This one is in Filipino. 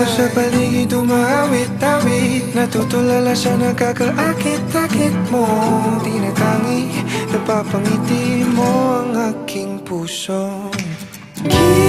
Dito sa paligid umawit-awit Natutulala sa nakakaakit-akit mo. Tinatangi, napapangiti mo ang aking puso. Giliw,